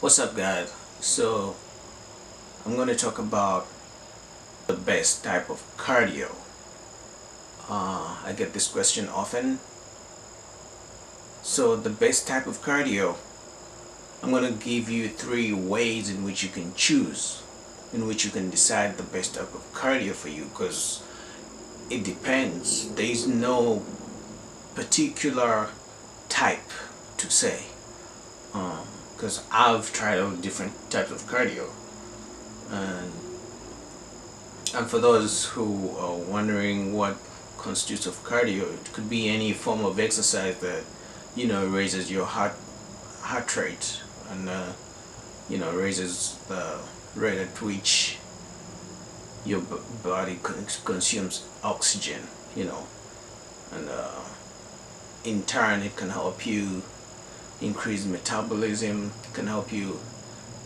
What's up guys? So I'm going to talk about the best type of cardio. Uh, I get this question often. So the best type of cardio, I'm going to give you three ways in which you can choose, in which you can decide the best type of cardio for you because it depends. There is no particular type to say. Um, because I've tried out different types of cardio. And and for those who are wondering what constitutes of cardio it could be any form of exercise that you know raises your heart heart rate and uh, you know raises the rate at which your body consumes oxygen you know. And uh, in turn it can help you increase metabolism, can help you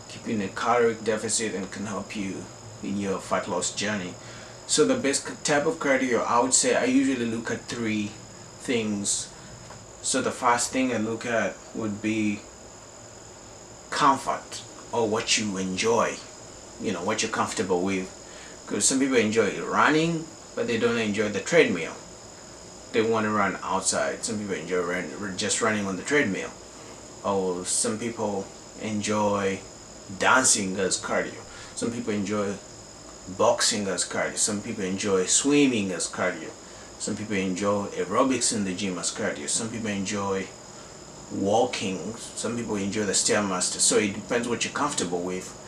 keep in a caloric deficit and can help you in your fat loss journey. So the best type of cardio, I would say I usually look at three things. So the first thing I look at would be comfort or what you enjoy, you know, what you're comfortable with. Because some people enjoy running, but they don't enjoy the treadmill. They want to run outside. Some people enjoy run, just running on the treadmill oh some people enjoy dancing as cardio. Some people enjoy boxing as cardio. Some people enjoy swimming as cardio. Some people enjoy aerobics in the gym as cardio. Some people enjoy walking. Some people enjoy the stairmaster. So it depends what you're comfortable with.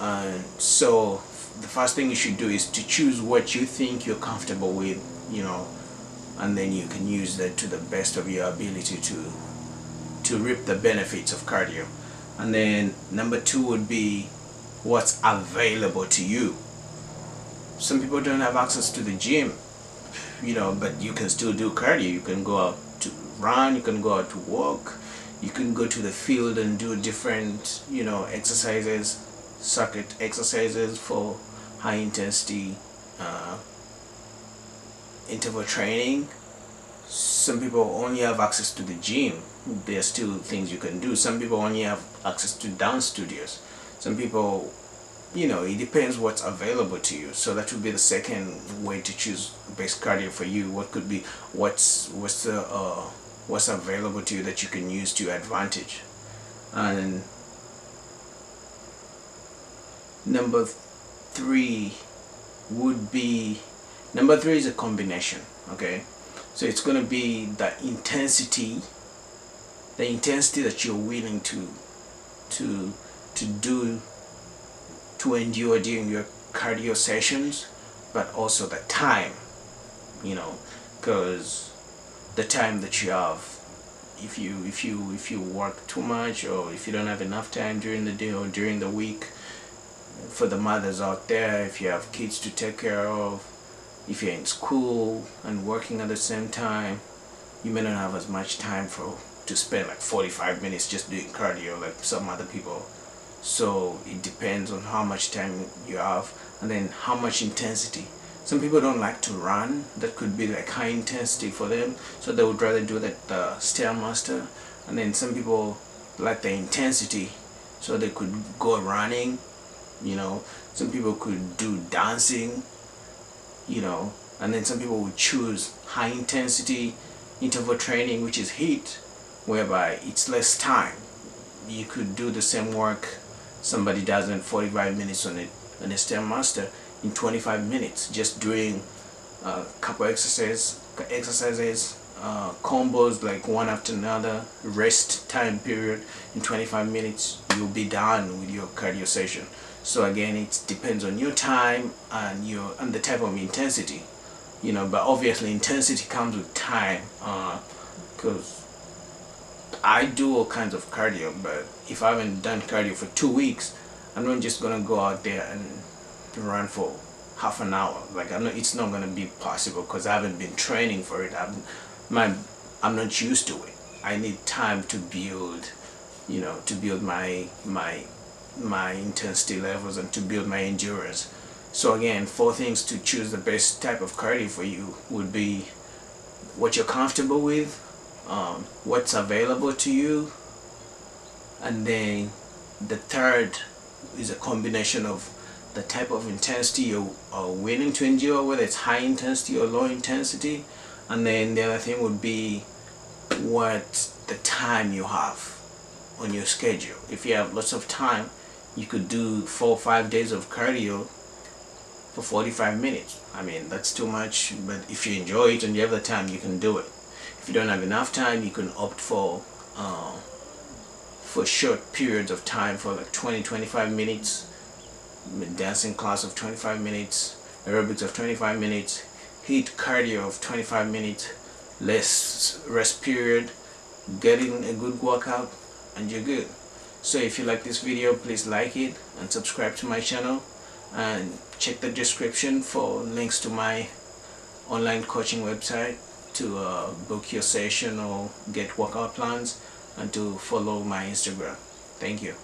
And so the first thing you should do is to choose what you think you're comfortable with you know and then you can use that to the best of your ability to to reap the benefits of cardio. And then number two would be what's available to you. Some people don't have access to the gym, you know, but you can still do cardio. You can go out to run, you can go out to walk, you can go to the field and do different, you know, exercises, circuit exercises for high intensity uh, interval training some people only have access to the gym. There's still things you can do. Some people only have access to dance studios. Some people you know it depends what's available to you. So that would be the second way to choose best cardio for you. What could be what's what's the uh, what's available to you that you can use to your advantage? And number three would be number three is a combination okay so it's going to be the intensity the intensity that you're willing to to to do to endure during your cardio sessions but also the time you know because the time that you have if you if you if you work too much or if you don't have enough time during the day or during the week for the mothers out there if you have kids to take care of if you're in school and working at the same time you may not have as much time for to spend like 45 minutes just doing cardio like some other people. So it depends on how much time you have and then how much intensity. Some people don't like to run. That could be like high intensity for them. So they would rather do that the stairmaster. And then some people like the intensity. So they could go running you know. Some people could do dancing you know and then some people would choose high intensity interval training which is HIIT whereby it's less time. You could do the same work somebody does in 45 minutes on it on a stairmaster in 25 minutes just doing a couple exercises exercises uh, combos like one after another rest time period in 25 minutes you'll be done with your cardio session so again it depends on your time and your and the type of intensity you know but obviously intensity comes with time because uh, I do all kinds of cardio but if I haven't done cardio for two weeks I'm not just gonna go out there and run for half an hour. Like I know it's not gonna be possible because I haven't been training for it. I'm my I'm not used to it. I need time to build you know to build my my my intensity levels and to build my endurance. So again four things to choose the best type of cardio for you would be what you're comfortable with um, what's available to you and then the third is a combination of the type of intensity you are willing to endure whether it's high intensity or low intensity. And then the other thing would be what the time you have on your schedule. If you have lots of time you could do four or five days of cardio for 45 minutes. I mean that's too much but if you enjoy it and you have the time you can do it. If you don't have enough time you can opt for uh, for short periods of time for like 20-25 minutes dancing class of 25 minutes aerobics of 25 minutes HIIT cardio of 25 minutes less rest period getting a good workout and you're good so if you like this video please like it and subscribe to my channel and check the description for links to my online coaching website to uh, book your session or get workout plans and to follow my Instagram. Thank you.